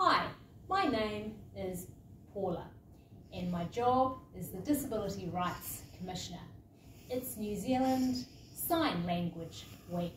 Hi, my name is Paula and my job is the Disability Rights Commissioner. It's New Zealand Sign Language Week